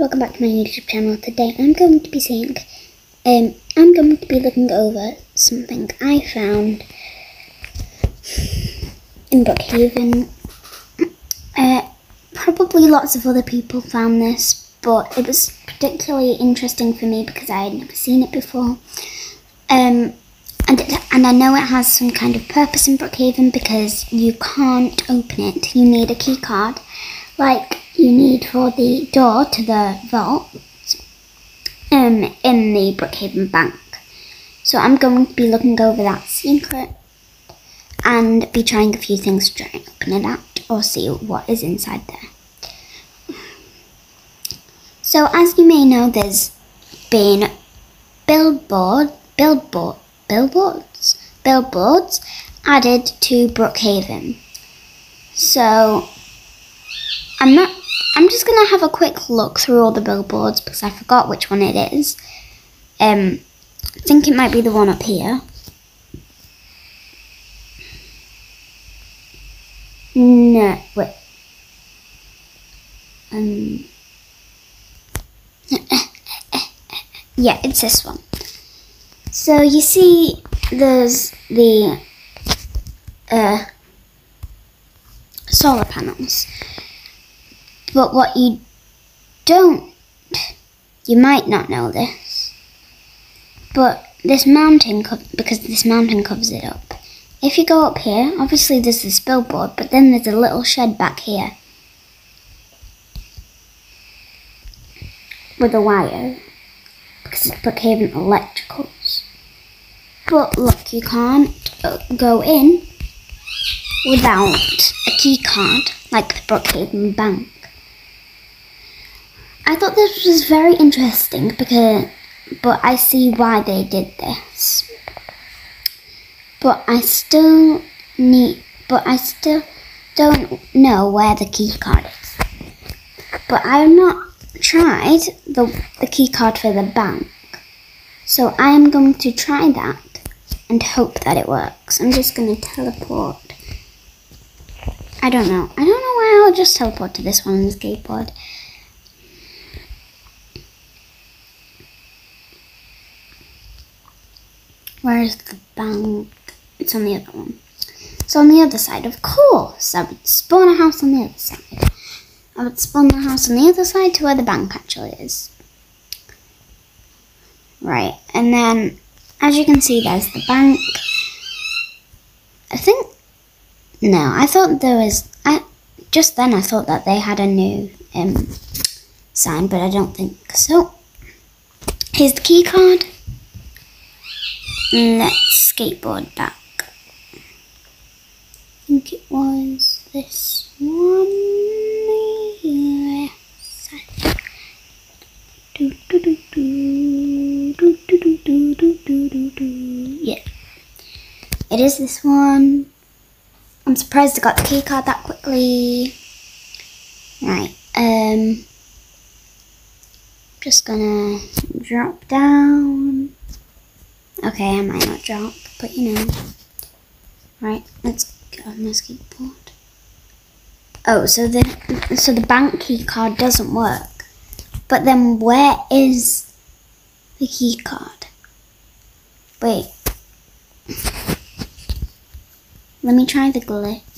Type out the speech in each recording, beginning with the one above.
Welcome back to my YouTube channel. Today I'm going to be saying, um, I'm going to be looking over something I found in Brookhaven. Uh, probably lots of other people found this, but it was particularly interesting for me because I had never seen it before. Um, and, it, and I know it has some kind of purpose in Brookhaven because you can't open it. You need a key card, like you need for the door to the vault um, in the Brookhaven Bank. So I'm going to be looking over that secret and be trying a few things to try and open it out or see what is inside there. So as you may know, there's been billboard, billboard, billboards, billboards added to Brookhaven. So I'm not. I'm just gonna have a quick look through all the billboards because I forgot which one it is. Um, I think it might be the one up here. No, wait. Um. yeah, it's this one. So you see, there's the uh, solar panels. But what you don't, you might not know this, but this mountain, because this mountain covers it up. If you go up here, obviously there's this billboard, but then there's a little shed back here. With a wire, because it's Brookhaven Electricals. But look, you can't uh, go in without a key card, like the Brookhaven Bank. I thought this was very interesting because, but I see why they did this. But I still need, but I still don't know where the key card is. But I have not tried the, the key card for the bank. So I am going to try that and hope that it works. I'm just going to teleport. I don't know. I don't know why I'll just teleport to this one on the skateboard. Where's the bank? It's on the other one. It's on the other side, of course. I would spawn a house on the other side. I would spawn the house on the other side to where the bank actually is. Right, and then as you can see, there's the bank. I think, no, I thought there was, I just then I thought that they had a new um, sign, but I don't think so. Here's the key card. Let's skateboard back. I think it was this one. Yes. Yeah. It is this one. I'm surprised I got the key card that quickly. Right. Um. Just gonna drop down. Okay, I might not drop, but you know. Right, let's get on my skateboard. Oh, so the so the bank key card doesn't work. But then where is the key card? Wait. Let me try the glitch.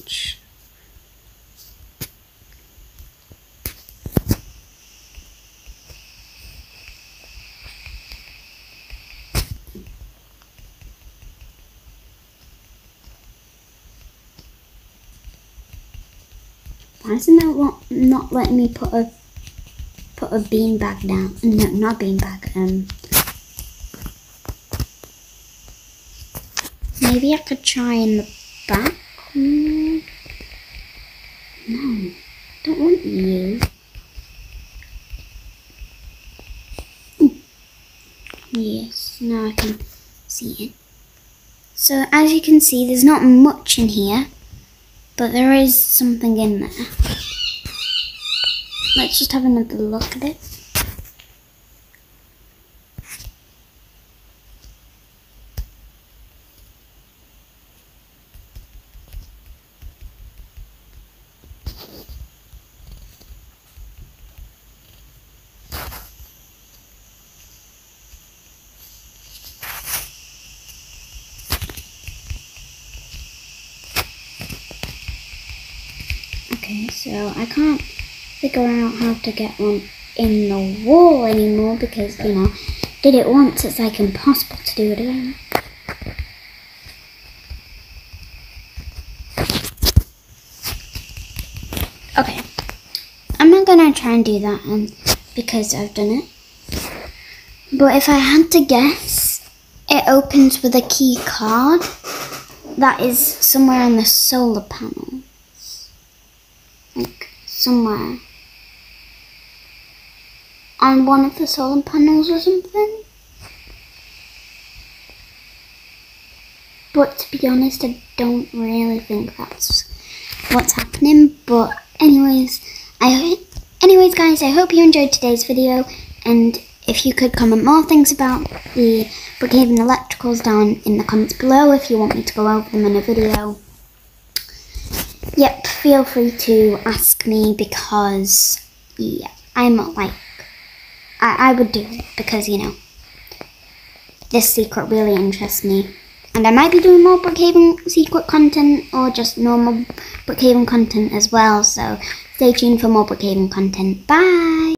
Why isn't that not letting me put a put a bean bag down? No, not bean bag. Um, maybe I could try in the back. No, don't want you. Yes, now I can see it. So as you can see, there's not much in here. But there is something in there. Let's just have another look at it. So I can't figure out how to get one in the wall anymore because, you know, did it once, it's like impossible to do it again. Okay, I'm not gonna try and do that um, because I've done it. But if I had to guess, it opens with a key card that is somewhere on the solar panels. Somewhere. On one of the solar panels or something. But to be honest, I don't really think that's what's happening. But anyways, I anyways guys, I hope you enjoyed today's video and if you could comment more things about the Brookhaven electricals down in the comments below if you want me to go over them in a video. Yep, feel free to ask me because yeah, I'm like I, I would do it because you know this secret really interests me. And I might be doing more Brookhaven secret content or just normal Brookhaven content as well. So stay tuned for more Brookhaven content. Bye!